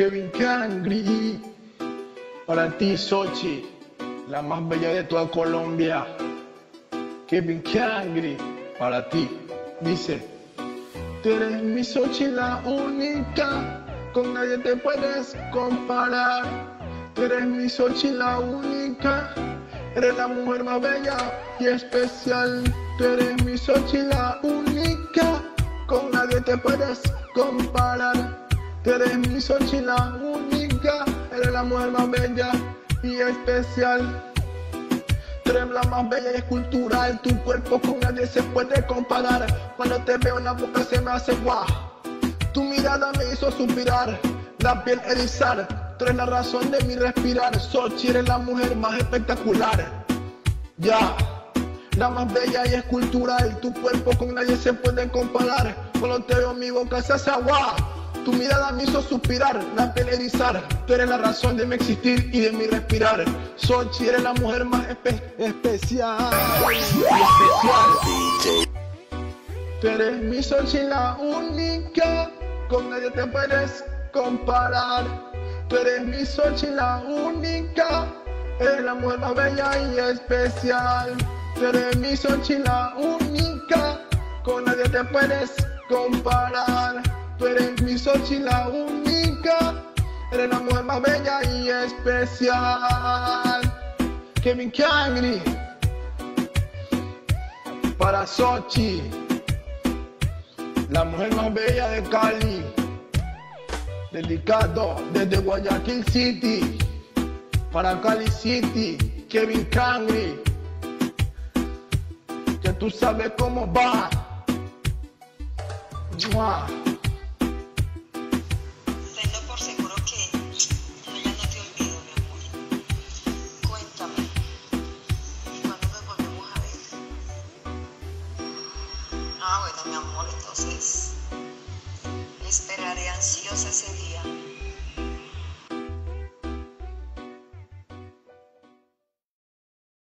Kevin Cangri. Para ti, Sochi, la más bella de toda Colombia. Kevin Cangri, para ti. Dice, tú eres mi Sochi la única, con nadie te puedes comparar. Tú eres mi Sochi la única, eres la mujer más bella y especial. Tú eres mi Sochi la única, con nadie te puedes comparar. Tú eres mi Sochi la única, eres la mujer más bella y especial. Tú la más bella y escultural, tu cuerpo con nadie se puede comparar. Cuando te veo la boca se me hace guau. Tu mirada me hizo suspirar, la piel erizar. Tú eres la razón de mi respirar. Sochi eres la mujer más espectacular. Ya, la más bella y escultural. Tu cuerpo con nadie se puede comparar. Cuando te veo mi boca se hace agua. Tu mirada me hizo suspirar, la piel erizar. Tú eres la razón de mi existir y de mi respirar. Sochi eres la mujer más espe- especial. especial. Tú eres mi Sochi la única, con nadie te puedes comparar. Tú eres mi Sochi la única, eres la mujer más bella y especial. Tú eres mi Sochi la única, con nadie te puedes comparar. Tú eres mi Sochi la única, eres la mujer más bella y especial. Kevin Cangri, para Sochi la mujer más bella de Cali, dedicado desde Guayaquil City para Cali City, Kevin Cangri, que tú sabes cómo va. ¡Mua! Bueno, mi amor, entonces esperaré ansiosa ese día.